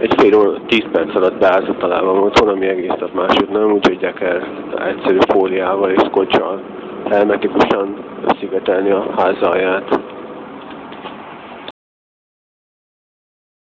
egy fél óra, tíz perc alatt beázott találva volt, ami egész nap máshogy nem, úgyhogy Decker egyszerű fóliával és kocsal hermetikusan szigetelni a házalját.